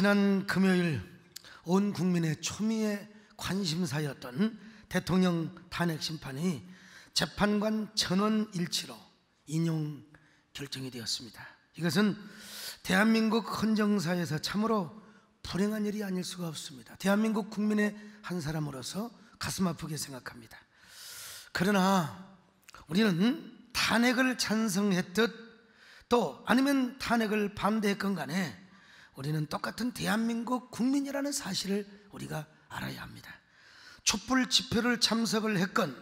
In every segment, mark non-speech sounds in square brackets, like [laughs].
지난 금요일 온 국민의 초미의 관심사였던 대통령 탄핵 심판이 재판관 전원 일치로 인용 결정이 되었습니다. 이것은 대한민국 헌정사에서 참으로 불행한 일이 아닐 수가 없습니다. 대한민국 국민의 한 사람으로서 가슴 아프게 생각합니다. 그러나 우리는 탄핵을 찬성했듯 또 아니면 탄핵을 반대했건 간에 우리는 똑같은 대한민국 국민이라는 사실을 우리가 알아야 합니다. 촛불 집회를 참석을 했건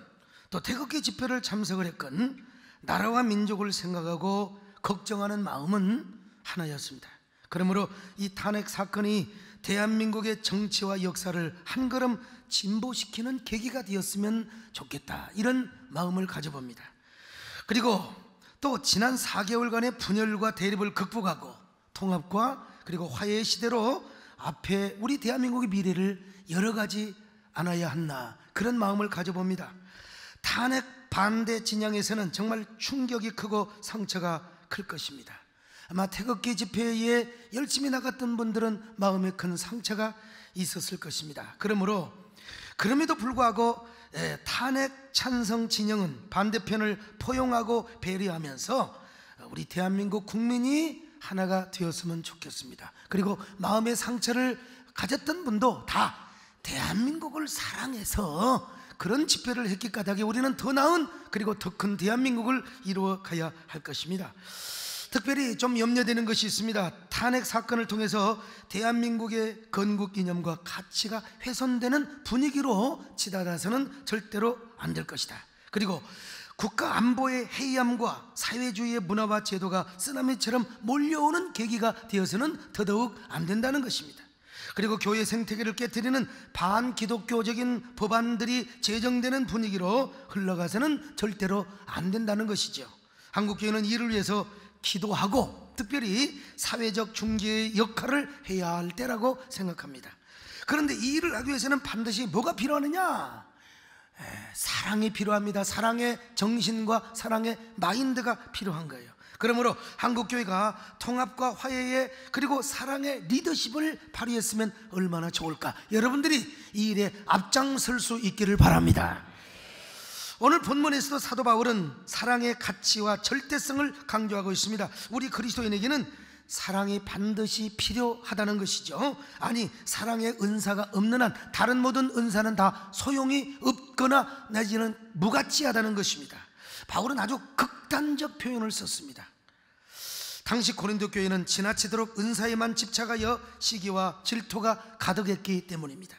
또 태극기 집회를 참석을 했건 나라와 민족을 생각하고 걱정하는 마음은 하나였습니다. 그러므로 이 탄핵 사건이 대한민국의 정치와 역사를 한 걸음 진보시키는 계기가 되었으면 좋겠다. 이런 마음을 가져봅니다. 그리고 또 지난 4개월간의 분열과 대립을 극복하고 통합과 그리고 화해의 시대로 앞에 우리 대한민국의 미래를 여러 가지 안아야 한나 그런 마음을 가져봅니다. 탄핵 반대 진영에서는 정말 충격이 크고 상처가 클 것입니다. 아마 태극기 집회에 열심히 나갔던 분들은 마음에 큰 상처가 있었을 것입니다. 그러므로 그럼에도 불구하고 탄핵 찬성 진영은 반대편을 포용하고 배려하면서 우리 대한민국 국민이 하나가 되었으면 좋겠습니다. 그리고 마음의 상처를 가졌던 분도 다 대한민국을 사랑해서 그런 집회를 했기 까닭에 우리는 더 나은 그리고 더 큰 대한민국을 이루어 가야 할 것입니다. 특별히 좀 염려되는 것이 있습니다. 탄핵 사건을 통해서 대한민국의 건국 이념과 가치가 훼손되는 분위기로 치닫아서는 절대로 안 될 것이다. 그리고 국가 안보의 해이함과 사회주의의 문화와 제도가 쓰나미처럼 몰려오는 계기가 되어서는 더더욱 안 된다는 것입니다. 그리고 교회 생태계를 깨뜨리는 반기독교적인 법안들이 제정되는 분위기로 흘러가서는 절대로 안 된다는 것이죠. 한국교회는 이를 위해서 기도하고 특별히 사회적 중재의 역할을 해야 할 때라고 생각합니다. 그런데 이 일을 하기 위해서는 반드시 뭐가 필요하느냐? 사랑이 필요합니다. 사랑의 정신과 사랑의 마인드가 필요한 거예요. 그러므로 한국교회가 통합과 화해에 그리고 사랑의 리더십을 발휘했으면 얼마나 좋을까. 여러분들이 이 일에 앞장설 수 있기를 바랍니다. 오늘 본문에서도 사도 바울은 사랑의 가치와 절대성을 강조하고 있습니다. 우리 그리스도인에게는 사랑이 반드시 필요하다는 것이죠. 아니, 사랑의 은사가 없는 한 다른 모든 은사는 다 소용이 없거나 내지는 무가치하다는 것입니다. 바울은 아주 극단적 표현을 썼습니다. 당시 고린도 교회는 지나치도록 은사에만 집착하여 시기와 질투가 가득했기 때문입니다.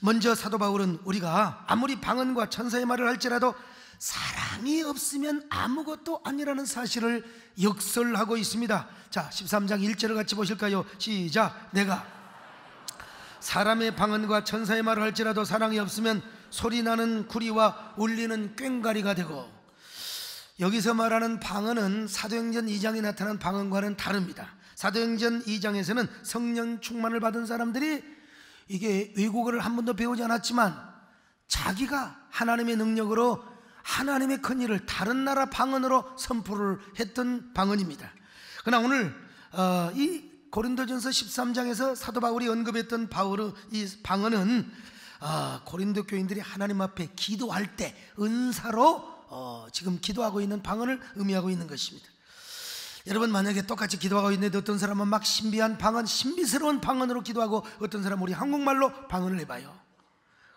먼저 사도 바울은 우리가 아무리 방언과 천사의 말을 할지라도 사랑이 없으면 아무것도 아니라는 사실을 역설하고 있습니다. 자, 13장 1절을 같이 보실까요? 시작. 내가 사람의 방언과 천사의 말을 할지라도 사랑이 없으면 소리 나는 구리와 울리는 꽹가리가 되고 여기서 말하는 방언은 사도행전 2장에 나타난 방언과는 다릅니다. 사도행전 2장에서는 성령 충만을 받은 사람들이 이게 외국어를 한 번도 배우지 않았지만 자기가 하나님의 능력으로 하나님의 큰 일을 다른 나라 방언으로 선포를 했던 방언입니다. 그러나 오늘 어, 이 고린도전서 13장에서 사도 바울이 언급했던 바울의 이 방언은 어, 고린도 교인들이 하나님 앞에 기도할 때 은사로 어, 지금 기도하고 있는 방언을 의미하고 있는 것입니다. 여러분 만약에 똑같이 기도하고 있는데 어떤 사람은 막 신비한 방언, 신비스러운 방언으로 기도하고 어떤 사람은 우리 한국말로 방언을 해봐요.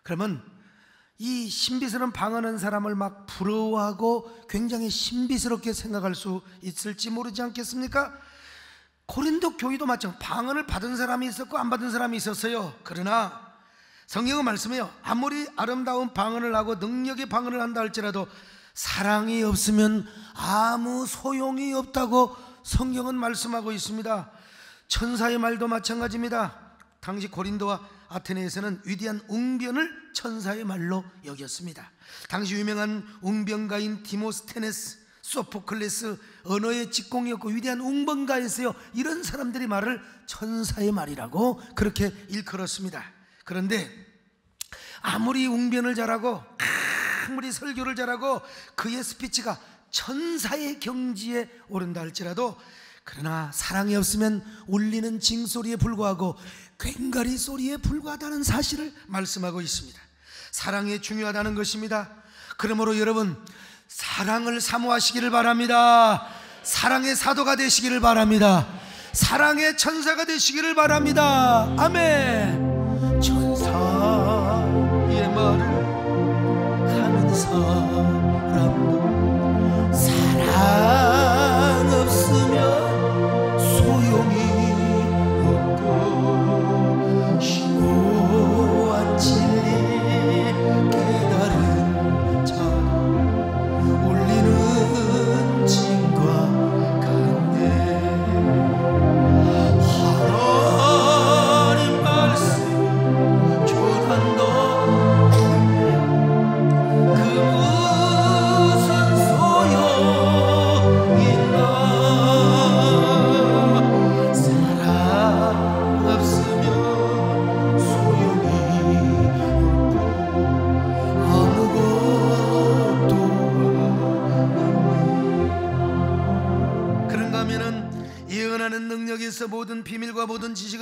그러면 이 신비스러운 방언한 사람을 막 부러워하고 굉장히 신비스럽게 생각할 수 있을지 모르지 않겠습니까? 고린도 교회도 마찬가지 방언을 받은 사람이 있었고 안 받은 사람이 있었어요. 그러나 성경은 말씀해요. 아무리 아름다운 방언을 하고 능력의 방언을 한다 할지라도 사랑이 없으면 아무 소용이 없다고 성경은 말씀하고 있습니다. 천사의 말도 마찬가지입니다. 당시 고린도와 아테네에서는 위대한 웅변을 천사의 말로 여겼습니다. 당시 유명한 웅변가인 디모스테네스, 소포클레스 언어의 직공이었고 위대한 웅변가였어요. 이런 사람들이 말을 천사의 말이라고 그렇게 일컬었습니다. 그런데 아무리 웅변을 잘하고 아무리 설교를 잘하고 그의 스피치가 천사의 경지에 오른다 할지라도 그러나 사랑이 없으면 울리는 징소리에 불과하고 꽹가리 소리에 불과하다는 사실을 말씀하고 있습니다. 사랑이 중요하다는 것입니다. 그러므로 여러분 사랑을 사모하시기를 바랍니다. 사랑의 사도가 되시기를 바랍니다. 사랑의 천사가 되시기를 바랍니다. 아멘. 천사의 말을 사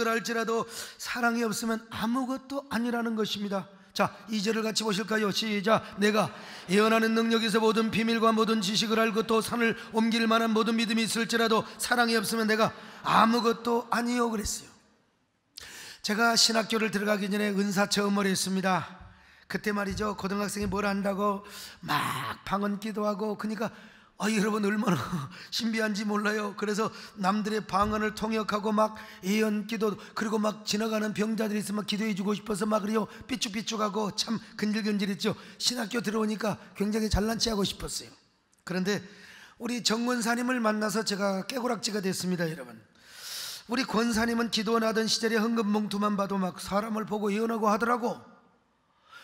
모든 지식을 알지라도 사랑이 없으면 아무것도 아니라는 것입니다. 자, 이절을 같이 보실까요? 시작. 내가 예언하는 있어 모든 비밀과 모든 지식을 알고 또 산을 옮길 만한 모든 믿음이 있을지라도 사랑이 없으면 내가 아무것도 아니요 그랬어요. 제가 신학교를 들어가기 전에 은사 체험을 했습니다. 그때 말이죠 고등학생이 뭘 한다고 막 방언 기도하고 그러니까 아 여러분 얼마나 [laughs] 신비한지 몰라요. 그래서 남들의 방언을 통역하고 막 예언 기도 그리고 막 지나가는 병자들이 있으면 기도해 주고 싶어서 막 그래요 삐죽삐죽하고 참 근질근질했죠. 신학교 들어오니까 굉장히 잘난 체하고 싶었어요. 그런데 우리 정원사님을 만나서 제가 깨고락지가 됐습니다, 여러분. 우리 권사님은 기도원 하던 시절에 헌금 봉투만 봐도 막 사람을 보고 예언하고 하더라고.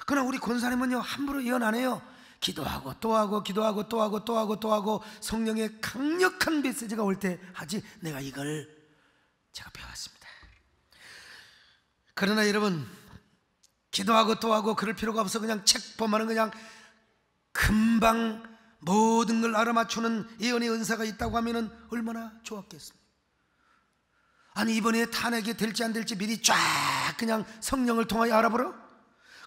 그러나 우리 권사님은요 함부로 예언 안 해요. 기도하고 또 하고 기도하고 또 하고 또 하고 또 하고 성령의 강력한 메시지가 올 때 하지 내가 이걸 제가 배웠습니다. 그러나 여러분 기도하고 또 하고 그럴 필요가 없어 그냥 책 보면은 그냥 금방 모든 걸 알아맞추는 예언의 은사가 있다고 하면은 얼마나 좋았겠습니까? 아니 이번에 탄핵이 될지 안 될지 미리 쫙 그냥 성령을 통하여 알아보러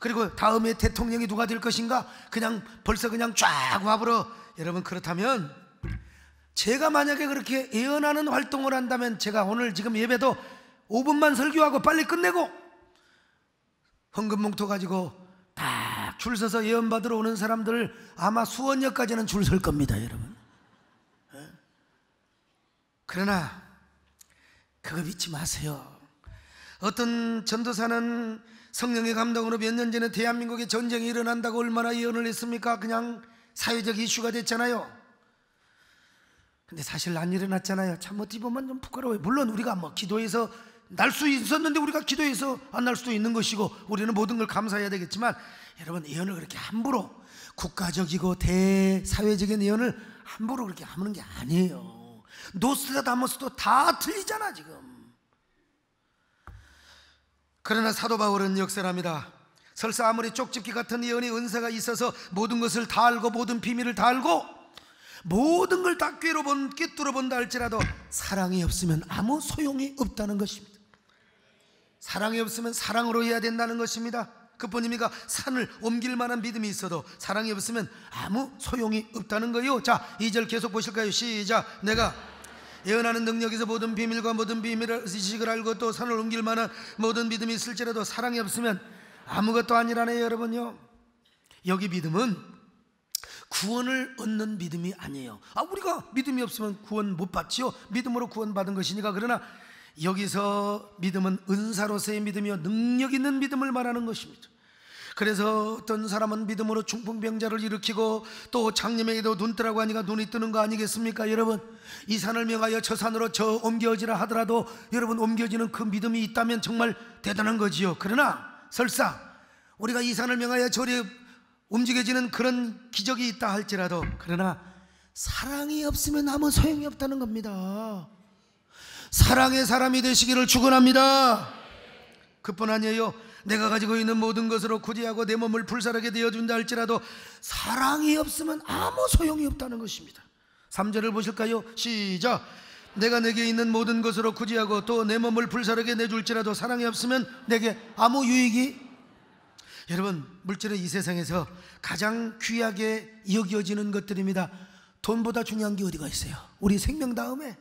그리고 다음에 대통령이 누가 될 것인가 그냥 벌써 그냥 쫙 와보러 여러분 그렇다면 제가 만약에 그렇게 예언하는 활동을 한다면 제가 오늘 지금 예배도 5분만 설교하고 빨리 끝내고 헌금봉투 가지고 딱줄 서서 예언 받으러 오는 사람들 아마 수원역까지는 줄 설 겁니다 여러분 예? 그러나 그거 믿지 마세요. 어떤 전도사는 성령의 감동으로 몇 년 전에 대한민국에 전쟁이 일어난다고 얼마나 예언을 했습니까? 그냥 사회적 이슈가 됐잖아요. 근데 사실 안 일어났잖아요. 참 어찌 보면 좀 부끄러워요. 물론 우리가 뭐 기도해서 날 수 있었는데 우리가 기도해서 안 날 수도 있는 것이고 우리는 모든 걸 감사해야 되겠지만 여러분 예언을 그렇게 함부로 국가적이고 대사회적인 예언을 함부로 그렇게 하는 게 아니에요. 노스트라다무스도 다 틀리잖아 지금. 그러나 사도 바울은 역설합니다. 설사 아무리 쪽집기 같은 예언의 은사가 있어서 모든 것을 다 알고 모든 비밀을 다 알고 모든 걸 다 꿰로 본 꿰뚫어 본다 할지라도 사랑이 없으면 아무 소용이 없다는 것입니다. 사랑이 없으면 사랑으로 해야 된다는 것입니다. 그뿐입니까? 산을 옮길 만한 믿음이 있어도 사랑이 없으면 아무 소용이 없다는 거요. 자, 2절 계속 보실까요? 시작. 내가 예언하는 능력에서 모든 비밀과 모든 비밀을 지식을 알고 또 산을 옮길 만한 모든 믿음이 있을지라도 사랑이 없으면 아무것도 아니라네요, 여러분요. 여기 믿음은 구원을 얻는 믿음이 아니에요. 아, 우리가 믿음이 없으면 구원 못 받지요. 믿음으로 구원받은 것이니까. 그러나 여기서 믿음은 은사로서의 믿음이요. 능력 있는 믿음을 말하는 것입니다. 그래서 어떤 사람은 믿음으로 중풍병자를 일으키고 또 장님에게도 눈 뜨라고 하니까 눈이 뜨는 거 아니겠습니까 여러분? 이 산을 명하여 저 산으로 저 옮겨지라 하더라도 여러분 옮겨지는 그 믿음이 있다면 정말 대단한 거지요. 그러나 설사 우리가 이 산을 명하여 저리 움직여지는 그런 기적이 있다 할지라도 그러나 사랑이 없으면 아무 소용이 없다는 겁니다. 사랑의 사람이 되시기를 축원합니다. 그뿐 아니에요 내가 가지고 있는 모든 것으로 구제하고 내 몸을 불살하게 되어준다 할지라도 사랑이 없으면 아무 소용이 없다는 것입니다. 3절을 보실까요? 시작. 내가 내게 있는 모든 것으로 구제하고 또 내 몸을 불사르게 내줄지라도 사랑이 없으면 내게 아무 유익이? 여러분 물질은 이 세상에서 가장 귀하게 여겨지는 것들입니다. 돈보다 중요한 게 어디가 있어요? 우리 생명 다음에.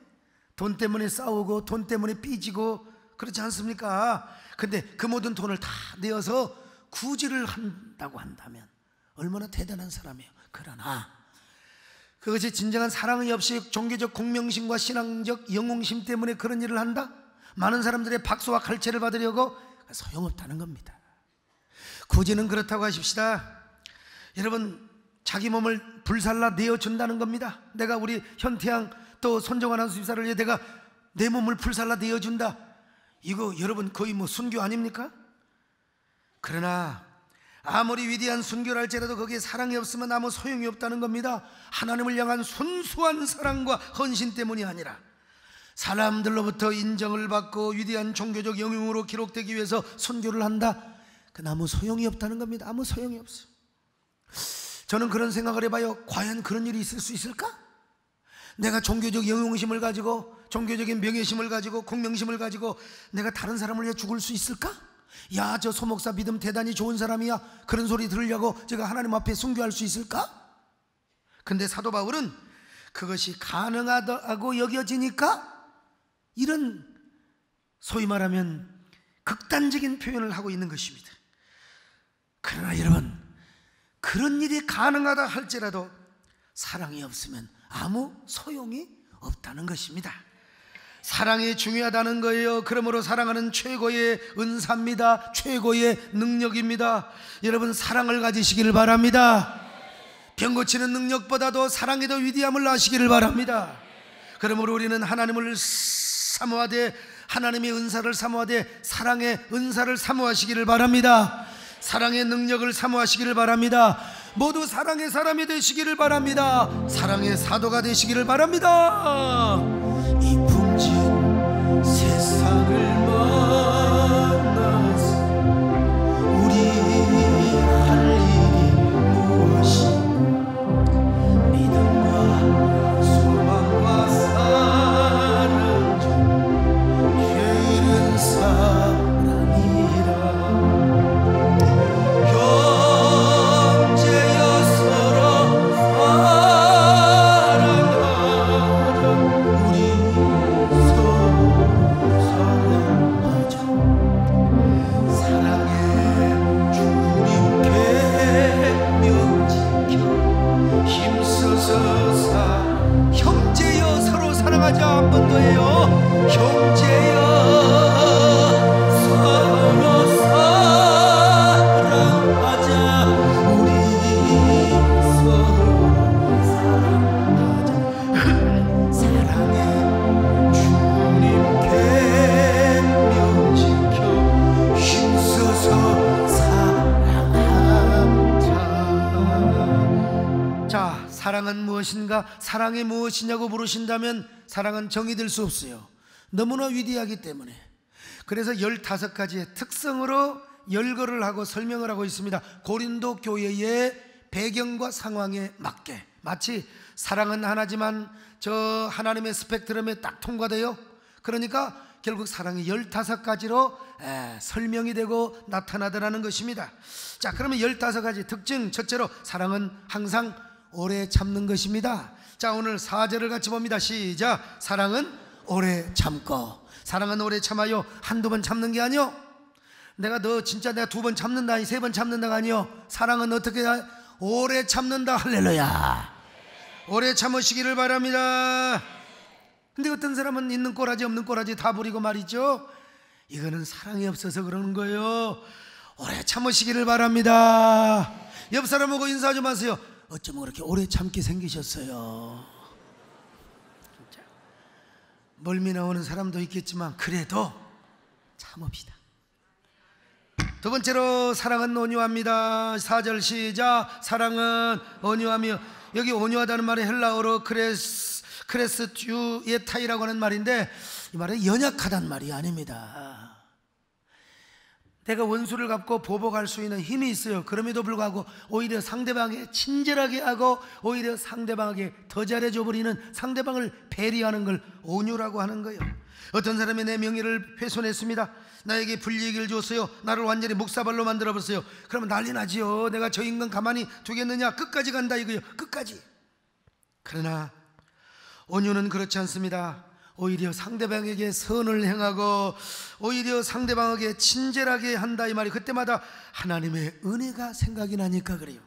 돈 때문에 싸우고 돈 때문에 삐지고 그렇지 않습니까 근데 그 모든 돈을 다 내어서 구제를 한다고 한다면 얼마나 대단한 사람이에요 그러나 그것이 진정한 사랑이 없이 종교적 공명심과 신앙적 영웅심 때문에 그런 일을 한다? 많은 사람들의 박수와 칼채를 받으려고 소용없다는 겁니다. 구제는 그렇다고 하십시다. 여러분, 자기 몸을 불살라 내어준다는 겁니다. 내가 우리 현태양 또 손정환 한수집사를 위해 내가 내 몸을 불살라 내어준다. 이거 여러분 거의 뭐 순교 아닙니까? 그러나 아무리 위대한 순교랄지라도 거기에 사랑이 없으면 아무 소용이 없다는 겁니다. 하나님을 향한 순수한 사랑과 헌신 때문이 아니라 사람들로부터 인정을 받고 위대한 종교적 영웅으로 기록되기 위해서 순교를 한다. 그 아무 소용이 없다는 겁니다. 아무 소용이 없어. 저는 그런 생각을 해봐요. 과연 그런 일이 있을 수 있을까? 내가 종교적 영웅심을 가지고 종교적인 명예심을 가지고 공명심을 가지고 내가 다른 사람을 위해 죽을 수 있을까? 야, 저 소목사 믿음 대단히 좋은 사람이야. 그런 소리 들으려고 제가 하나님 앞에 순교할 수 있을까? 근데 사도 바울은 그것이 가능하다고 여겨지니까 이런 소위 말하면 극단적인 표현을 하고 있는 것입니다. 그러나 여러분, 그런 일이 가능하다 할지라도 사랑이 없으면 아무 소용이 없다는 것입니다. 사랑이 중요하다는 거예요. 그러므로 사랑하는 최고의 은사입니다. 최고의 능력입니다. 여러분 사랑을 가지시기를 바랍니다. 병 고치는 능력보다도 사랑이 더 위대함을 아시기를 바랍니다. 그러므로 우리는 하나님을 사모하되 하나님의 은사를 사모하되 사랑의 은사를 사모하시기를 바랍니다. 사랑의 능력을 사모하시기를 바랍니다. 모두 사랑의 사람이 되시기를 바랍니다. 사랑의 사도가 되시기를 바랍니다. 大家反对哟，兄弟。 사랑이 무엇이냐고 물으신다면 사랑은 정의 될 수 없어요. 너무나 위대하기 때문에. 그래서 15가지의 특성으로 열거를 하고 설명을 하고 있습니다. 고린도 교회의 배경과 상황에 맞게. 마치 사랑은 하나지만 저 하나님의 스펙트럼에 딱 통과돼요. 그러니까 결국 사랑이 15가지로 에, 설명이 되고 나타나더라는 것입니다. 자, 그러면 15가지 특징. 첫째로 사랑은 항상 오래 참는 것입니다. 자, 오늘 사절을 같이 봅니다. 시작. 사랑은 오래 참고. 사랑은 오래 참아요. 한두 번 참는 게 아니요. 내가 너 진짜 내가 두 번 참는다, 세번 참는다가 아니요. 사랑은 어떻게 오래 참는다. 할렐루야. 오래 참으시기를 바랍니다. 근데 어떤 사람은 있는 꼬라지 없는 꼬라지 다 부리고 말이죠. 이거는 사랑이 없어서 그러는 거예요. 오래 참으시기를 바랍니다. 옆 사람하고 인사 좀 하세요. 어쩌면 그렇게 오래 참게 생기셨어요. 진짜. 멀미 나오는 사람도 있겠지만 그래도 참읍시다. 두 번째로 사랑은 온유합니다. 4절 시작. 사랑은 온유하며 여기 온유하다는 말이 헬라어로 χρησ χρηστεύεται라고 하는 말인데 이 말은 연약하단 말이 아닙니다. 내가 원수를 갚고 보복할 수 있는 힘이 있어요. 그럼에도 불구하고 오히려 상대방에 친절하게 하고 오히려 상대방에게 더 잘해줘 버리는 상대방을 배려하는 걸 온유라고 하는 거예요. 어떤 사람이 내 명예를 훼손했습니다. 나에게 불이익을 줬어요. 나를 완전히 목사발로 만들어 버렸어요. 그러면 난리 나지요. 내가 저 인간 가만히 두겠느냐? 끝까지 간다 이거요. 끝까지. 그러나 온유는 그렇지 않습니다. 오히려 상대방에게 선을 행하고 오히려 상대방에게 친절하게 한다 이 말이 그때마다 하나님의 은혜가 생각이 나니까 그래요.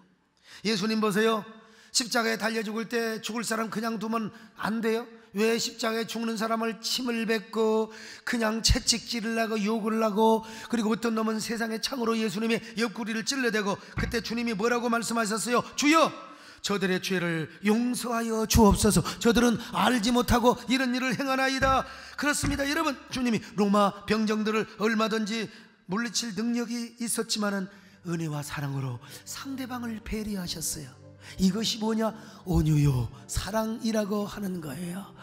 예수님 보세요. 십자가에 달려 죽을 때 죽을 사람 그냥 두면 안 돼요. 왜 십자가에 죽는 사람을 침을 뱉고 그냥 채찍질을 하고 욕을 하고 그리고 어떤 놈은 세상의 창으로 예수님의 옆구리를 찔러대고 그때 주님이 뭐라고 말씀하셨어요? 주여 저들의 죄를 용서하여 주옵소서. 저들은 알지 못하고 이런 일을 행하나이다. 그렇습니다. 여러분, 주님이 로마 병정들을 얼마든지 물리칠 능력이 있었지만은 은혜와 사랑으로 상대방을 배려하셨어요. 이것이 뭐냐? 온유요, 사랑이라고 하는 거예요.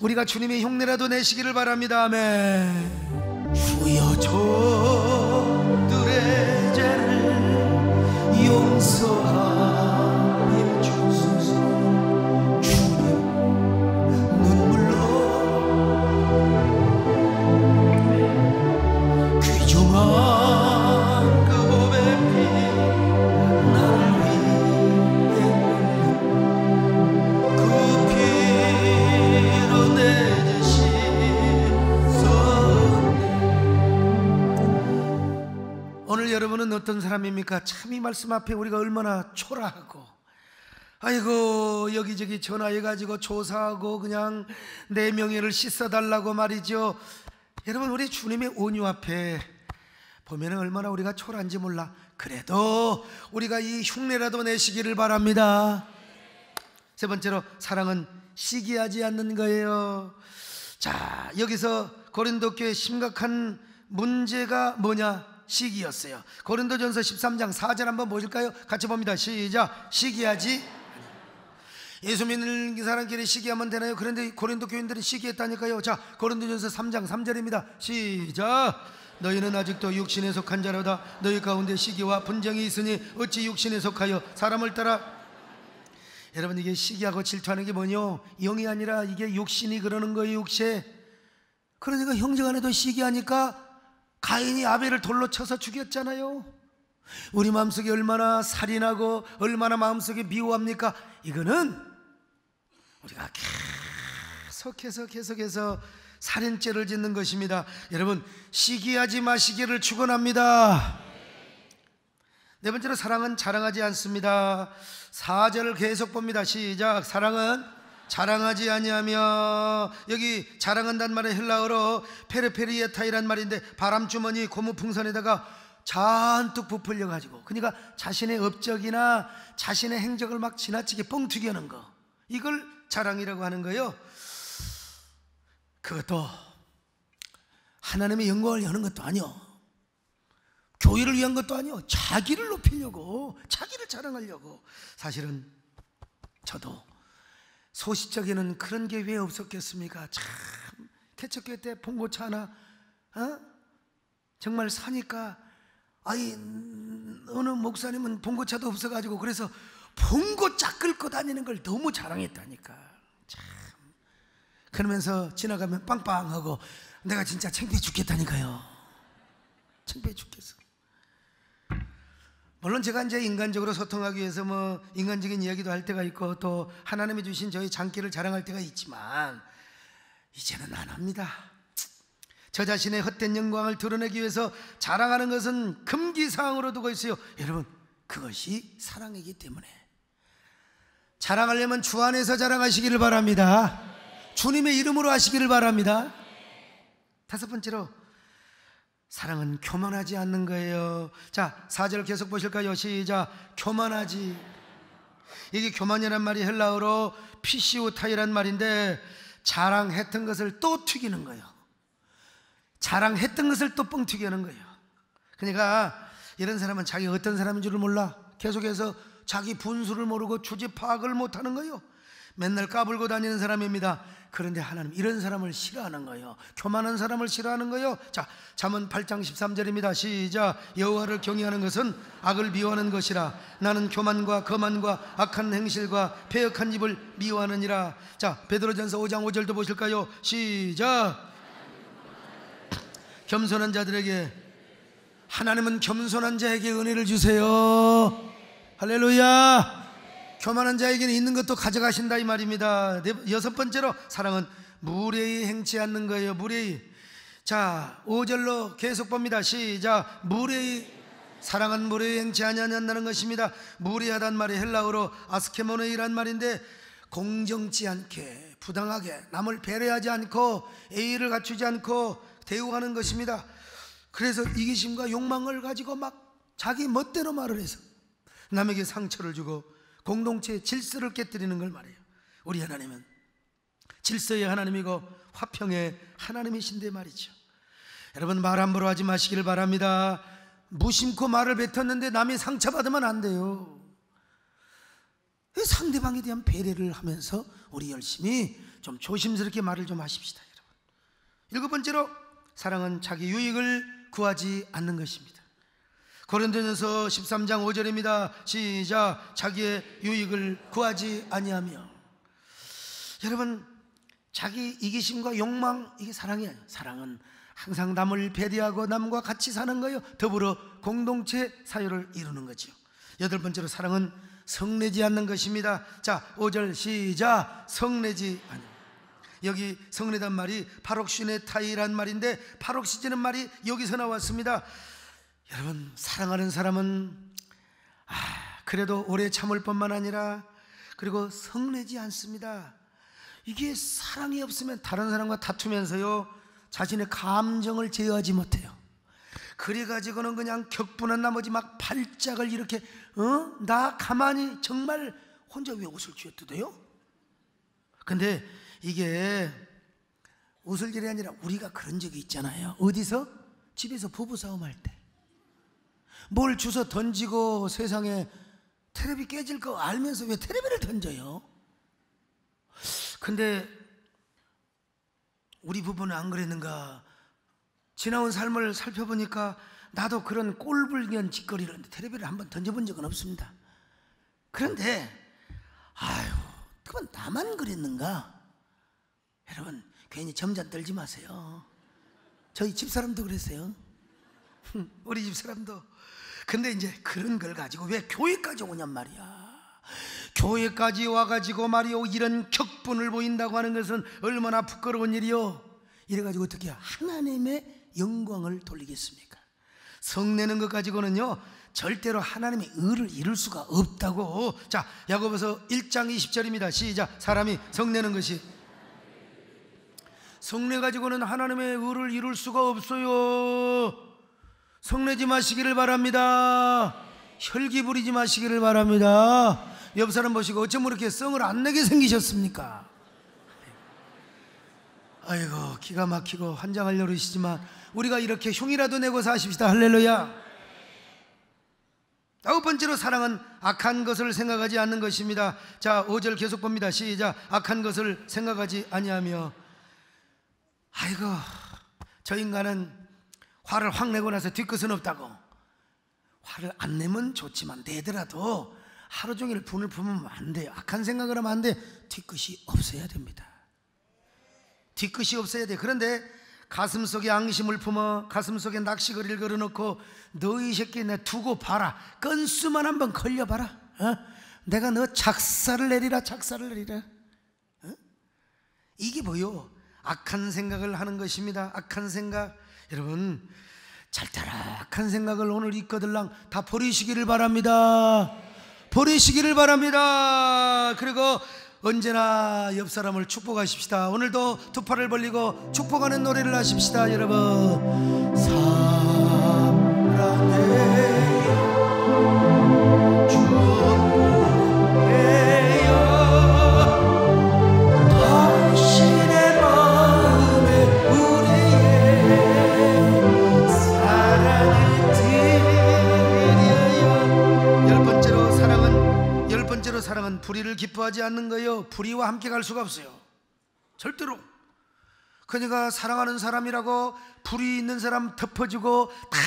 우리가 주님의 흉내라도 내시기를 바랍니다. 아멘. 주여 저들의 죄를 용서하 여러분은 어떤 사람입니까? 참 이 말씀 앞에 우리가 얼마나 초라하고 아이고 여기저기 전화해가지고 조사하고 그냥 내 명예를 씻어달라고 말이죠. 여러분 우리 주님의 온유 앞에 보면 얼마나 우리가 초라한지 몰라. 그래도 우리가 이 흉내라도 내시기를 바랍니다. 세 번째로 사랑은 시기하지 않는 거예요. 자 여기서 고린도 교회 심각한 문제가 뭐냐 시기였어요 고린도전서 13장 4절 한번 보실까요? 같이 봅니다 시작 시기하지 예수 믿는 사람끼리 시기하면 되나요? 그런데 고린도 교인들은 시기했다니까요. 자, 고린도전서 3장 3절입니다. 시작. 너희는 아직도 육신에 속한 자로다. 너희 가운데 시기와 분쟁이 있으니 어찌 육신에 속하여 사람을 따라 여러분 이게 시기하고 질투하는 게 뭐냐? 영이 아니라 이게 육신이 그러는 거예요, 육체. 그러니까 형제간에도 시기하니까 가인이 아벨을 돌로 쳐서 죽였잖아요. 우리 마음속에 얼마나 살인하고 얼마나 마음속에 미워합니까? 이거는 우리가 계속해서 계속해서 살인죄를 짓는 것입니다. 여러분 시기하지 마시기를 축원합니다. 네 번째로 사랑은 자랑하지 않습니다. 4절을 계속 봅니다. 시작. 사랑은 자랑하지 아니하며 여기 자랑한단 말은 헬라어로 페르페리에타이란 말인데 바람주머니 고무풍선에다가 잔뜩 부풀려 가지고 그러니까 자신의 업적이나 자신의 행적을 막 지나치게 뻥튀기 하는 거 이걸 자랑이라고 하는 거예요. 그것도 하나님의 영광을 여는 것도 아니요. 교회를 위한 것도 아니요. 자기를 높이려고, 자기를 자랑하려고. 사실은 저도 소시적에는 그런 게 왜 없었겠습니까? 참 개척교 때 봉고차 하나, 어? 정말 사니까 아이 어느 목사님은 봉고차도 없어가지고 그래서 봉고차 끌고 다니는 걸 너무 자랑했다니까. 참. 그러면서 지나가면 빵빵하고 내가 진짜 창피해 죽겠다니까요. 창피해 죽겠어. 물론 제가 이제 인간적으로 소통하기 위해서 뭐 인간적인 이야기도 할 때가 있고 또 하나님이 주신 저희 장기를 자랑할 때가 있지만 이제는 안 합니다. 저 자신의 헛된 영광을 드러내기 위해서 자랑하는 것은 금기사항으로 두고 있어요. 여러분, 그것이 사랑이기 때문에 자랑하려면 주 안에서 자랑하시기를 바랍니다. 주님의 이름으로 하시기를 바랍니다. 다섯 번째로 사랑은 교만하지 않는 거예요. 자, 4절 계속 보실까요? 시작. 교만하지. 이게 교만이란 말이 헬라어로 피시오타이란 말인데 자랑했던 것을 또 튀기는 거예요. 자랑했던 것을 또 뻥 튀기 하는 거예요. 그러니까 이런 사람은 자기 어떤 사람인 줄을 몰라. 계속해서 자기 분수를 모르고 주지 파악을 못 하는 거예요. 맨날 까불고 다니는 사람입니다. 그런데 하나님 이런 사람을 싫어하는 거예요. 교만한 사람을 싫어하는 거예요. 자, 잠언 8장 13절입니다. 시작. 여호와를 경외하는 것은 악을 미워하는 것이라. 나는 교만과 거만과 악한 행실과 폐역한 입을 미워하느니라. 자, 베드로전서 5장 5절도 보실까요? 시작. 겸손한 자들에게 하나님은 겸손한 자에게 은혜를 주세요. 할렐루야. 교만한 자에게는 있는 것도 가져가신다 이 말입니다. 네, 여섯 번째로 사랑은 무례히 행치 않는 거예요. 무례히. 자, 5절로 계속 봅니다. 시작. 무례히 사랑은 무례히 행치 아니한다는 것입니다. 무례하단 말이 헬라어로 아스케모네이란 말인데 공정치 않게 부당하게 남을 배려하지 않고 예의를 갖추지 않고 대우하는 것입니다. 그래서 이기심과 욕망을 가지고 막 자기 멋대로 말을 해서 남에게 상처를 주고 공동체의 질서를 깨뜨리는 걸 말해요. 우리 하나님은 질서의 하나님이고 화평의 하나님이신데 말이죠. 여러분 말 함부로 하지 마시기를 바랍니다. 무심코 말을 뱉었는데 남이 상처받으면 안 돼요. 상대방에 대한 배려를 하면서 우리 열심히 좀 조심스럽게 말을 좀 하십시다, 여러분. 일곱 번째로 사랑은 자기 유익을 구하지 않는 것입니다. 고린도전서 13장 5절입니다. 시작. 자기의 유익을 구하지 아니하며. 여러분, 자기 이기심과 욕망 이게 사랑이 아니에요. 사랑은 항상 남을 배려하고 남과 같이 사는 거예요. 더불어 공동체 사유를 이루는 거죠. 여덟 번째로 사랑은 성내지 않는 것입니다. 자, 5절 시작. 성내지 않는. 여기 성내단 말이 파록시네 타이란 말인데 파록시지는 말이 여기서 나왔습니다. 여러분 사랑하는 사람은 아, 그래도 오래 참을 뿐만 아니라 그리고 성내지 않습니다. 이게 사랑이 없으면 다른 사람과 다투면서요 자신의 감정을 제어하지 못해요. 그래가지고는 그냥 격분한 나머지 막 발작을 이렇게 어? 나 가만히 정말 혼자 왜 옷을 쥐어뜯어요? 근데 이게 웃을 일이 아니라 우리가 그런 적이 있잖아요. 어디서? 집에서 부부싸움 할 때. 뭘 주워 던지고 세상에 테레비 깨질 거 알면서 왜 테레비를 던져요? 근데 우리 부부는 안 그랬는가? 지나온 삶을 살펴보니까 나도 그런 꼴불견 짓거리를 테레비를 한번 던져본 적은 없습니다. 그런데 아유, 그건 나만 그랬는가? 여러분 괜히 점잔 떨지 마세요. 저희 집사람도 그랬어요. [laughs] 우리 집사람도 근데 이제 그런 걸 가지고 왜 교회까지 오냔 말이야. 교회까지 와가지고 말이요 이런 격분을 보인다고 하는 것은 얼마나 부끄러운 일이요. 이래가지고 어떻게 하나님의 영광을 돌리겠습니까? 성내는 것 가지고는요 절대로 하나님의 의를 이룰 수가 없다고. 자 야고보서 1장 20절입니다. 시작. 사람이 성내는 것이 성내 가지고는 하나님의 의를 이룰 수가 없어요. 성내지 마시기를 바랍니다. 혈기 부리지 마시기를 바랍니다. 옆 사람 보시고 어쩜 그렇게 성을 안 내게 생기셨습니까? 아이고 기가 막히고 환장할 노릇이지만 우리가 이렇게 흉이라도 내고 사십시다 할렐루야 아홉 번째로 사랑은 악한 것을 생각하지 않는 것입니다 자 5절 계속 봅니다 시작 악한 것을 생각하지 아니하며 아이고 저 인간은 화를 확 내고 나서 뒤끝은 없다고. 화를 안 내면 좋지만 내더라도 하루 종일 분을 품으면 안 돼요. 악한 생각을 하면 안 돼. 뒤끝이 없어야 됩니다. 뒤끝이 없어야 돼. 그런데 가슴 속에 앙심을 품어 가슴 속에 낚시거리를 걸어놓고 너희 새끼 내 두고 봐라. 건수만 한번 걸려봐라. 어? 내가 너 작사를 내리라 작사를 내리라. 어? 이게 뭐요? 악한 생각을 하는 것입니다. 악한 생각 여러분 잘타락한 생각을 오늘 이거들랑 다 버리시기를 바랍니다. 버리시기를 바랍니다. 그리고 언제나 옆 사람을 축복하십시다. 오늘도 두 팔을 벌리고 축복하는 노래를 하십시다 여러분. 사랑해 불의를 기뻐하지 않는 거예요. 불의와 함께 갈 수가 없어요. 절대로. 그러니까 사랑하는 사람이라고 불의 있는 사람 덮어주고 다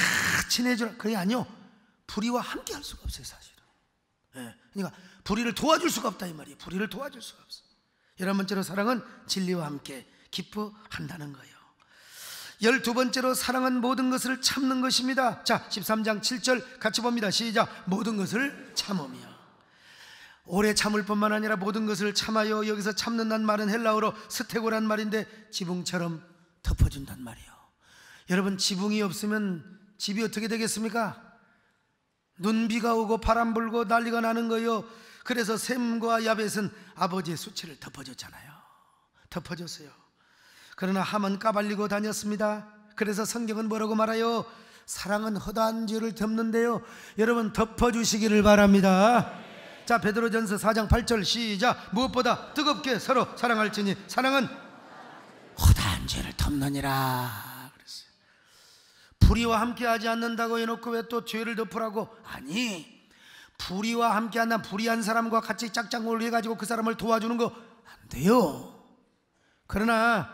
친해지라 그게 아니요. 불의와 함께 할 수가 없어요, 사실은. 예. 그러니까 불의를 도와줄 수가 없다 이 말이에요. 불의를 도와줄 수가 없어. 열한 번째로 사랑은 진리와 함께 기뻐한다는 거예요. 열두 번째로 사랑은 모든 것을 참는 것입니다. 자, 13장 7절 같이 봅니다. 시작. 모든 것을 참으며. 오래 참을 뿐만 아니라 모든 것을 참아요. 여기서 참는단 말은 헬라어로 스테고란 말인데 지붕처럼 덮어준단 말이에요. 여러분 지붕이 없으면 집이 어떻게 되겠습니까? 눈비가 오고 바람 불고 난리가 나는 거요. 그래서 샘과 야벳은 아버지의 수치를 덮어줬잖아요. 덮어줬어요. 그러나 함은 까발리고 다녔습니다. 그래서 성경은 뭐라고 말해요? 사랑은 허다한 죄를 덮는데요. 여러분 덮어주시기를 바랍니다. 자 베드로전서 4장 8절 시작 무엇보다 뜨겁게 서로 사랑할지니 사랑은 허다한 죄를 덮느니라 그랬어요. 불의와 함께하지 않는다고 해놓고 왜 또 죄를 덮으라고? 아니 불의와 함께한다 불의한 사람과 같이 짝짝을 해가지고 그 사람을 도와주는 거 안 돼요. 그러나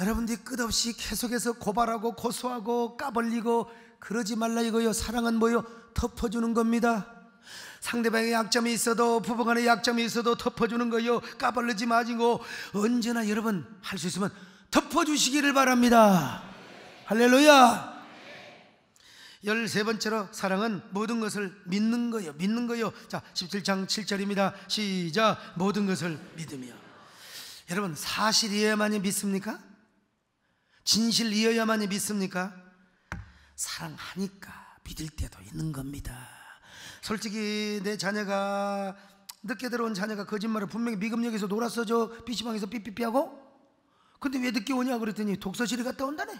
여러분들이 끝없이 계속해서 고발하고 고소하고 까벌리고 그러지 말라 이거요. 사랑은 뭐요? 덮어주는 겁니다. 상대방의 약점이 있어도 부부간의 약점이 있어도 덮어주는 거요. 까발리지 마시고 언제나 여러분 할 수 있으면 덮어주시기를 바랍니다. 할렐루야. 열세 번째로 사랑은 모든 것을 믿는 거요. 믿는 거요. 자, 17장 7절입니다. 시작. 모든 것을 믿으며. 여러분 사실이어야만이 믿습니까? 진실이어야만이 믿습니까? 사랑하니까 믿을 때도 있는 겁니다. 솔직히 내 자녀가 늦게 들어온 자녀가 거짓말을 분명히 미금역에서 놀았어 저 PC방에서 삐삐삐하고. 근데 왜 늦게 오냐 그랬더니 독서실에 갔다 온다네.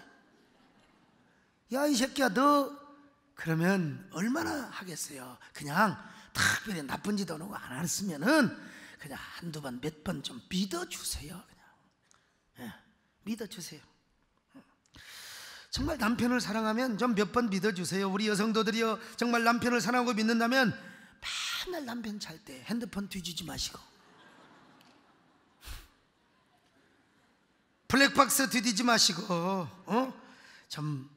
야 이 새끼야 너 그러면 얼마나 하겠어요? 그냥 특별히 나쁜 짓 하는 거안 했으면은 그냥 한두 번 몇 번 좀 믿어주세요 그냥. 예, 믿어주세요 정말 남편을 사랑하면 좀 몇 번 믿어주세요. 우리 여성도들이요. 정말 남편을 사랑하고 믿는다면 맨날 남편 잘 때 핸드폰 뒤지지 마시고 블랙박스 뒤지지 마시고 어? 좀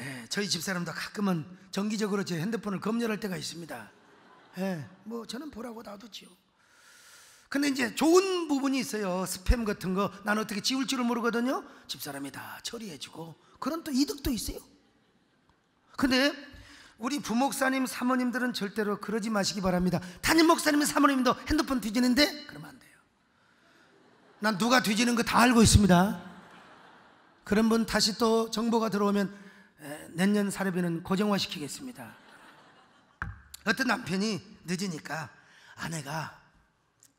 예, 저희 집사람도 가끔은 정기적으로 제 핸드폰을 검열할 때가 있습니다. 예, 뭐 저는 보라고 놔두지요. 근데 이제 좋은 부분이 있어요. 스팸 같은 거 난 어떻게 지울 줄을 모르거든요. 집사람이 다 처리해주고 그런 또 이득도 있어요. 근데 우리 부목사님, 사모님들은 절대로 그러지 마시기 바랍니다. 담임 목사님, 사모님도 핸드폰 뒤지는데 그러면 안 돼요. 난 누가 뒤지는 거 다 알고 있습니다. 그런 분 다시 또 정보가 들어오면 내년 사례비는 고정화 시키겠습니다. 어떤 남편이 늦으니까 아내가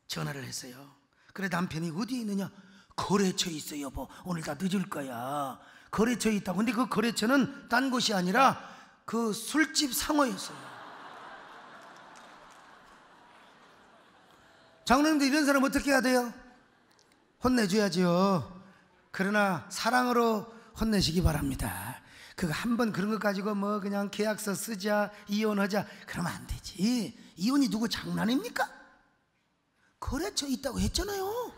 전화를 했어요. 그래 남편이 어디 있느냐? 거래처에 있어 여보. 오늘 다 늦을 거야. 거래처에 있다. 근데 그 거래처는 딴 곳이 아니라 그 술집 상어였어요. 장로님들 이런 사람 어떻게 해야 돼요? 혼내줘야죠. 그러나 사랑으로 혼내시기 바랍니다. 그거 한 번 그런 것 가지고 뭐 그냥 계약서 쓰자, 이혼하자, 그러면 안 되지. 이혼이 누구 장난입니까? 거래처 있다고 했잖아요.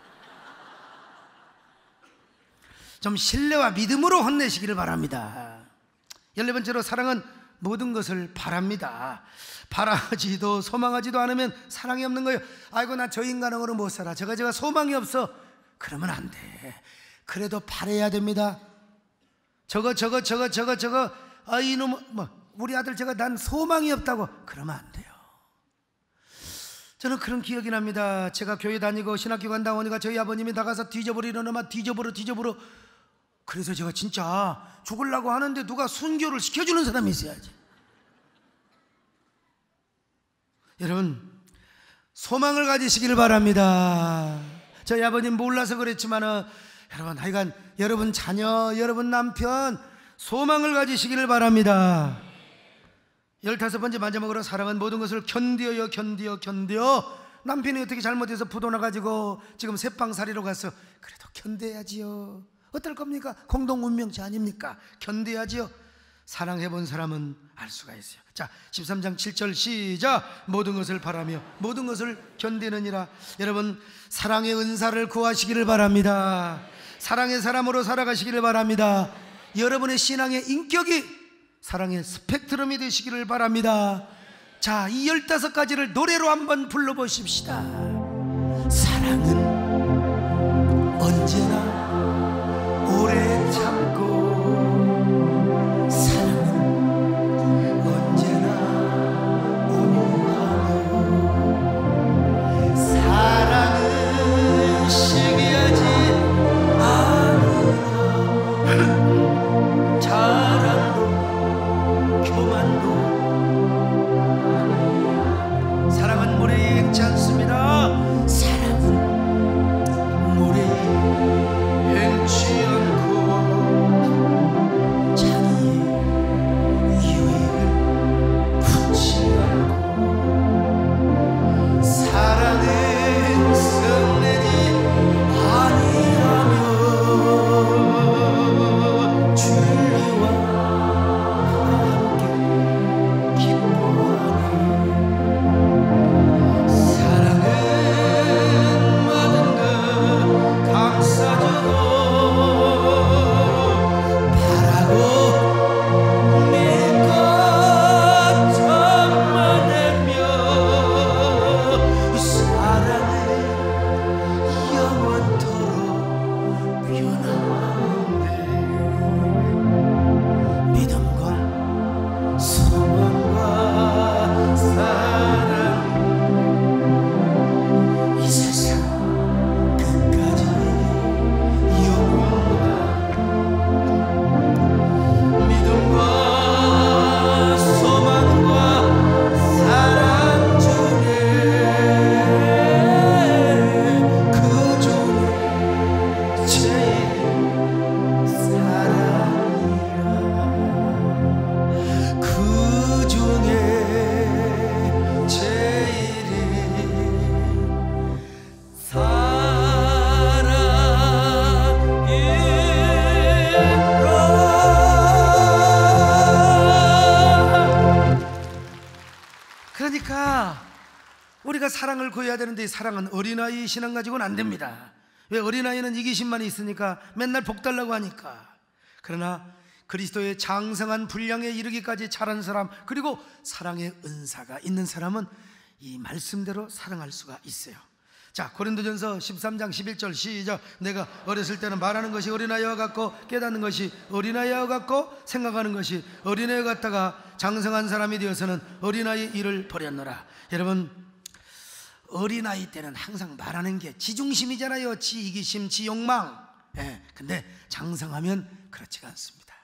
좀 신뢰와 믿음으로 혼내시기를 바랍니다. 열네 번째로 사랑은 모든 것을 바랍니다. 바라지도 소망하지도 않으면 사랑이 없는 거예요. 아이고 나 저 인간으로 못 살아. 저가 제가 소망이 없어. 그러면 안 돼. 그래도 바래야 됩니다. 저거 저거 저거 저거 저거 아 이놈 뭐 우리 아들 제가 난 소망이 없다고 그러면 안 돼요. 저는 그런 기억이 납니다. 제가 교회 다니고 신학교 간다 오니까 저희 아버님이 나가서 뒤져버리는 놈아 뒤져버려 뒤져버려 그래서 제가 진짜 죽으려고 하는데 누가 순교를 시켜주는 사람이 있어야지. 여러분, 소망을 가지시기를 바랍니다. 저희 아버님 몰라서 그랬지만은, 여러분, 하여간 여러분 자녀, 여러분 남편, 소망을 가지시기를 바랍니다. 열다섯 번째 마지막으로 사랑은 모든 것을 견디어요, 견디어, 견디어. 남편이 어떻게 잘못해서 부도나가지고 지금 새빵살이로 갔어. 그래도 견뎌야지요. 어떨 겁니까? 공동 운명체 아닙니까? 견뎌야지요. 사랑해 본 사람은 알 수가 있어요. 자, 13장 7절 시작. 모든 것을 바라며 모든 것을 견디느니라. 여러분, 사랑의 은사를 구하시기를 바랍니다. 사랑의 사람으로 살아가시기를 바랍니다. 여러분의 신앙의 인격이 사랑의 스펙트럼이 되시기를 바랍니다. 자, 이 15가지를 노래로 한번 불러 보십시다. 사랑은 언제나 오 어린아이 신앙 가지고는 안 됩니다. 왜 어린아이는 이기심만 있으니까 맨날 복 달라고 하니까. 그러나 그리스도의 장성한 분량에 이르기까지 자란 사람 그리고 사랑의 은사가 있는 사람은 이 말씀대로 사랑할 수가 있어요. 자 고린도전서 13장 11절 시작. 내가 어렸을 때는 말하는 것이 어린아이와 같고 깨닫는 것이 어린아이와 같고 생각하는 것이 어린아이 같다가 장성한 사람이 되어서는 어린아이 일을 버렸노라. 여러분 어린아이 때는 항상 말하는 게 지중심이잖아요 지 이기심 지 욕망 예, 근데 장성하면 그렇지가 않습니다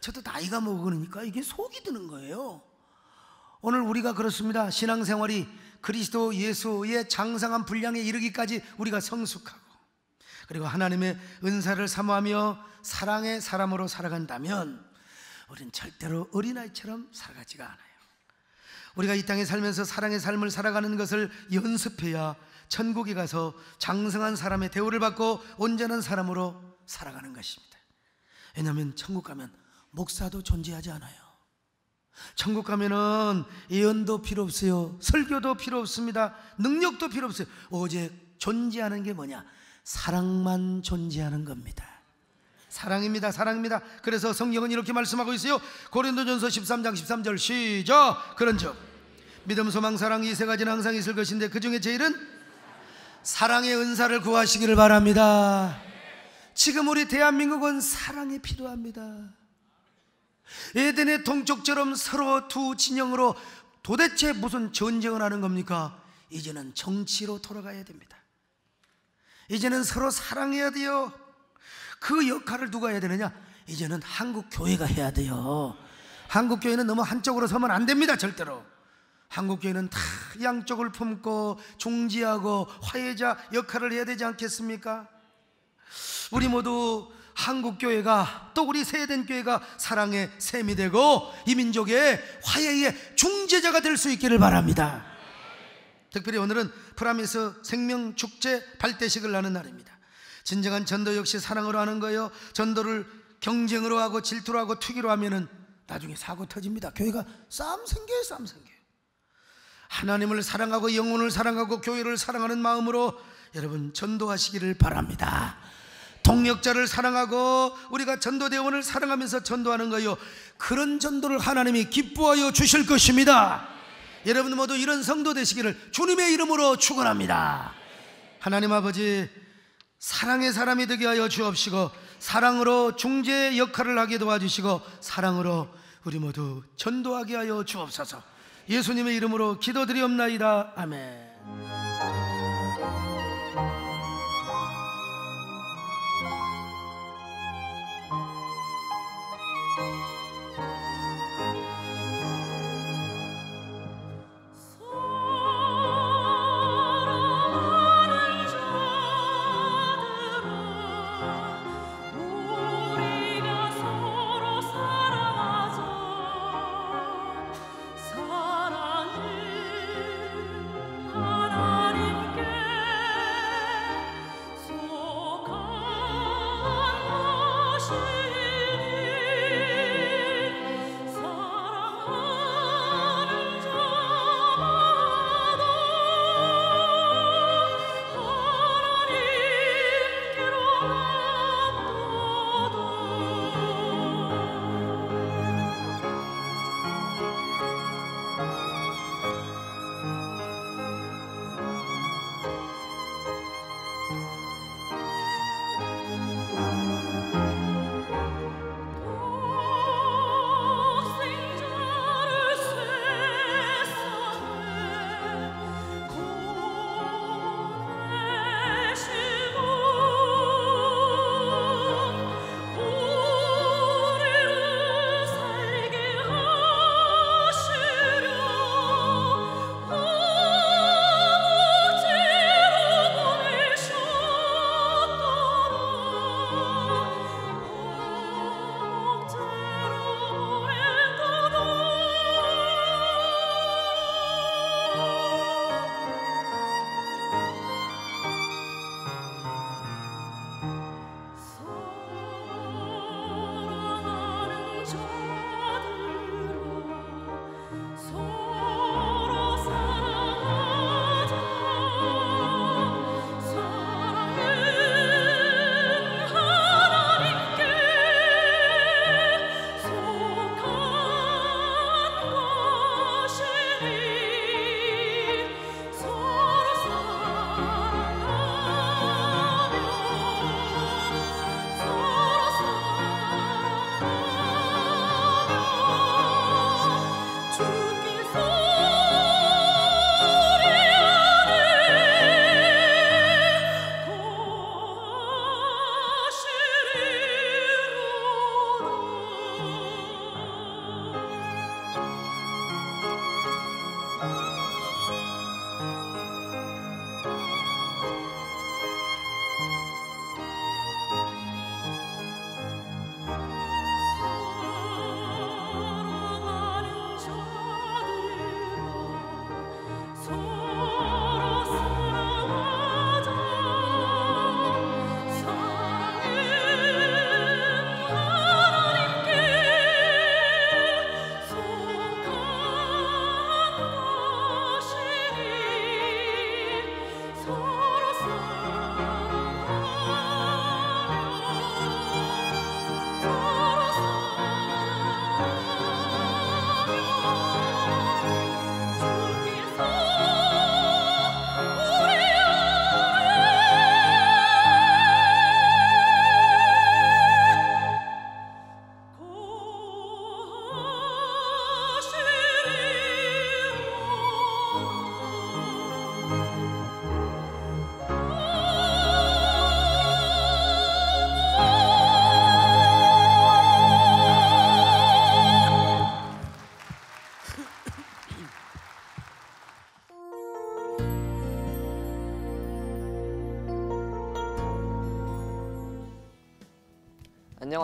저도 나이가 먹으니까 이게 속이 드는 거예요 오늘 우리가 그렇습니다. 신앙생활이 그리스도 예수의 장상한 분량에 이르기까지 우리가 성숙하고 그리고 하나님의 은사를 사모하며 사랑의 사람으로 살아간다면 우리는 절대로 어린아이처럼 살아가지가 않아요. 우리가 이 땅에 살면서 사랑의 삶을 살아가는 것을 연습해야 천국에 가서 장성한 사람의 대우를 받고 온전한 사람으로 살아가는 것입니다. 왜냐하면 천국 가면 목사도 존재하지 않아요. 천국 가면은 예언도 필요 없어요. 설교도 필요 없습니다. 능력도 필요 없어요. 오직 존재하는 게 뭐냐? 사랑만 존재하는 겁니다. 사랑입니다. 사랑입니다. 그래서 성경은 이렇게 말씀하고 있어요. 고린도전서 13장 13절 시작. 그런즉 믿음, 소망, 사랑 이 세 가지는 항상 있을 것인데 그 중에 제일은 사랑의 은사를 구하시기를 바랍니다. 지금 우리 대한민국은 사랑이 필요합니다. 에덴의 동쪽처럼 서로 두 진영으로 도대체 무슨 전쟁을 하는 겁니까? 이제는 정치로 돌아가야 됩니다. 이제는 서로 사랑해야 돼요. 그 역할을 누가 해야 되느냐? 이제는 한국 교회가 해야 돼요. 한국 교회는 너무 한쪽으로 서면 안 됩니다, 절대로. 한국 교회는 다 양쪽을 품고 중지하고 화해자 역할을 해야 되지 않겠습니까? 우리 모두 한국 교회가 또 우리 세된 교회가 사랑의 셈이 되고 이 민족의 화해의 중재자가 될 수 있기를 바랍니다. 특별히 오늘은 프라미스 생명 축제 발대식을 하는 날입니다. 진정한 전도 역시 사랑으로 하는 거예요. 전도를 경쟁으로 하고 질투로 하고 투기로 하면은 나중에 사고 터집니다. 교회가 싸움 생겨요, 싸움 생겨요. 하나님을 사랑하고 영혼을 사랑하고 교회를 사랑하는 마음으로 여러분 전도하시기를 바랍니다. 동역자를 사랑하고 우리가 전도대원을 사랑하면서 전도하는 거요. 그런 전도를 하나님이 기뻐하여 주실 것입니다. 여러분 모두 이런 성도 되시기를 주님의 이름으로 축원합니다. 하나님 아버지 사랑의 사람이 되게 하여 주옵시고 사랑으로 중재 역할을 하게 도와주시고 사랑으로 우리 모두 전도하게 하여 주옵소서. 예수님의 이름으로 기도드리옵나이다. 아멘.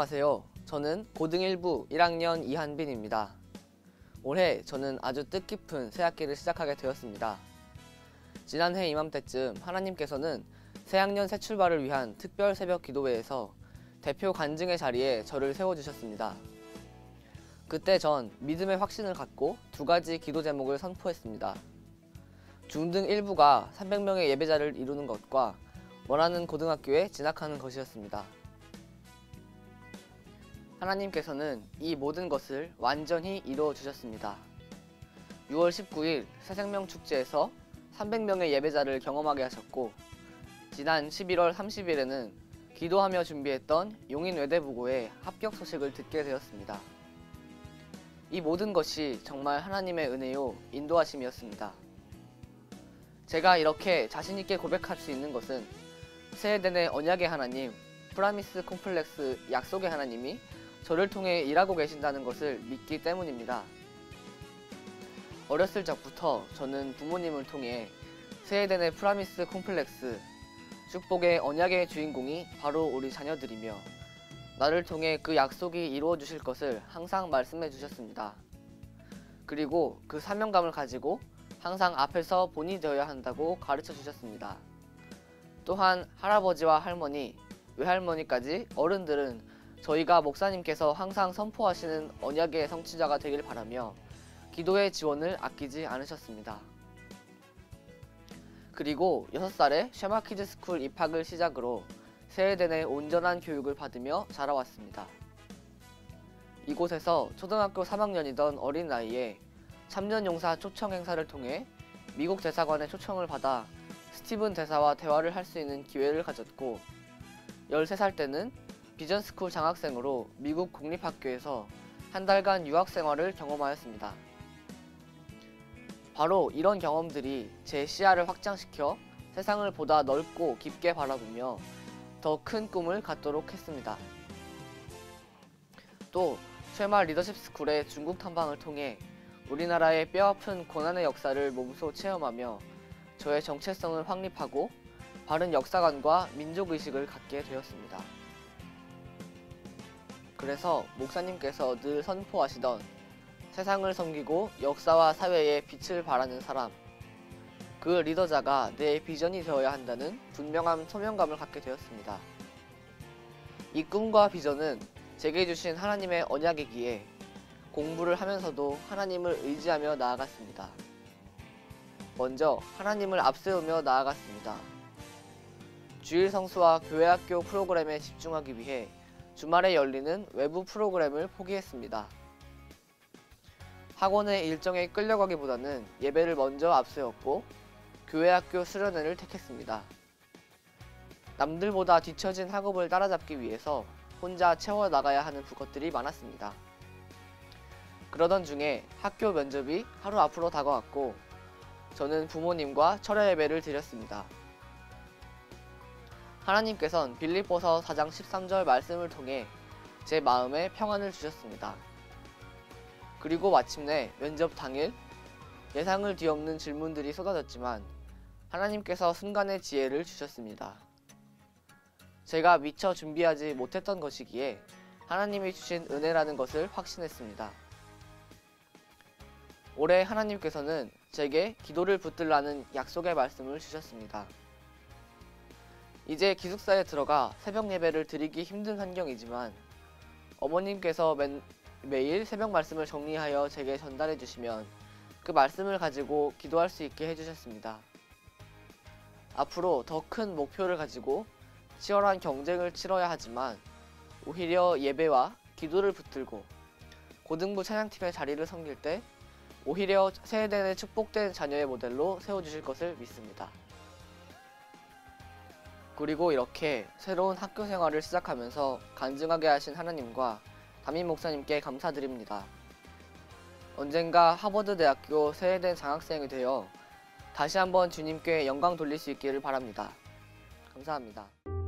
안녕하세요. 저는 고등 1부 1학년 이한빈입니다. 올해 저는 아주 뜻깊은 새학기를 시작하게 되었습니다. 지난해 이맘때쯤 하나님께서는 새학년 새 출발을 위한 특별 새벽 기도회에서 대표 간증의 자리에 저를 세워주셨습니다. 그때 전 믿음의 확신을 갖고 두 가지 기도 제목을 선포했습니다. 중등 일부가 300명의 예배자를 이루는 것과 원하는 고등학교에 진학하는 것이었습니다. 하나님께서는 이 모든 것을 완전히 이루어 주셨습니다. 6월 19일 새생명 축제에서 300명의 예배자를 경험하게 하셨고 지난 11월 30일에는 기도하며 준비했던 용인 외대부고의 합격 소식을 듣게 되었습니다. 이 모든 것이 정말 하나님의 은혜요 인도하심이었습니다. 제가 이렇게 자신있게 고백할 수 있는 것은 새에덴의 언약의 하나님, promise complex 약속의 하나님이 저를 통해 일하고 계신다는 것을 믿기 때문입니다. 어렸을 적부터 저는 부모님을 통해 새에덴의 promise complex, 축복의 언약의 주인공이 바로 우리 자녀들이며 나를 통해 그 약속이 이루어 주실 것을 항상 말씀해 주셨습니다. 그리고 그 사명감을 가지고 항상 앞에서 본이 되어야 한다고 가르쳐 주셨습니다. 또한 할아버지와 할머니, 외할머니까지 어른들은 저희가 목사님께서 항상 선포하시는 언약의 성취자가 되길 바라며 기도의 지원을 아끼지 않으셨습니다. 그리고 6살에 쉐마 Kids School 입학을 시작으로 새에덴의 온전한 교육을 받으며 자라왔습니다. 이곳에서 초등학교 3학년이던 어린 나이에 참전 용사 초청 행사를 통해 미국 대사관의 초청을 받아 스티븐 대사와 대화를 할 수 있는 기회를 가졌고 13살 때는 비전스쿨 장학생으로 미국 공립학교에서 한 달간 유학 생활을 경험하였습니다. 바로 이런 경험들이 제 시야를 확장시켜 세상을 보다 넓고 깊게 바라보며 더 큰 꿈을 갖도록 했습니다. 또 쉐마 리더십 스쿨의 중국 탐방을 통해 우리나라의 뼈아픈 고난의 역사를 몸소 체험하며 저의 정체성을 확립하고 바른 역사관과 민족의식을 갖게 되었습니다. 그래서 목사님께서 늘 선포하시던 세상을 섬기고 역사와 사회에 빛을 발하는 사람, 그 리더자가 내 비전이 되어야 한다는 분명한 소명감을 갖게 되었습니다. 이 꿈과 비전은 제게 주신 하나님의 언약이기에 공부를 하면서도 하나님을 의지하며 나아갔습니다. 먼저 하나님을 앞세우며 나아갔습니다. 주일 성수와 교회 학교 프로그램에 집중하기 위해 주말에 열리는 외부 프로그램을 포기했습니다. 학원의 일정에 끌려가기보다는 예배를 먼저 앞세웠고 교회 학교 수련회를 택했습니다. 남들보다 뒤처진 학업을 따라잡기 위해서 혼자 채워 나가야 하는 것들이 많았습니다. 그러던 중에 학교 면접이 하루 앞으로 다가왔고 저는 부모님과 철야 예배를 드렸습니다. 하나님께선 빌립보서 4장 13절 말씀을 통해 제 마음에 평안을 주셨습니다. 그리고 마침내 면접 당일 예상을 뒤엎는 질문들이 쏟아졌지만 하나님께서 순간의 지혜를 주셨습니다. 제가 미처 준비하지 못했던 것이기에 하나님이 주신 은혜라는 것을 확신했습니다. 올해 하나님께서는 제게 기도를 붙들라는 약속의 말씀을 주셨습니다. 이제 기숙사에 들어가 새벽 예배를 드리기 힘든 환경이지만 어머님께서 맨, 매일 새벽 말씀을 정리하여 제게 전달해 주시면 그 말씀을 가지고 기도할 수 있게 해주셨습니다. 앞으로 더 큰 목표를 가지고 치열한 경쟁을 치러야 하지만 오히려 예배와 기도를 붙들고 고등부 찬양팀의 자리를 섬길 때 오히려 세대의 축복된 자녀의 모델로 세워주실 것을 믿습니다. 그리고 이렇게 새로운 학교 생활을 시작하면서 간증하게 하신 하나님과 담임 목사님께 감사드립니다. 언젠가 하버드 대학교 세대된 장학생이 되어 다시 한번 주님께 영광 돌릴 수 있기를 바랍니다. 감사합니다.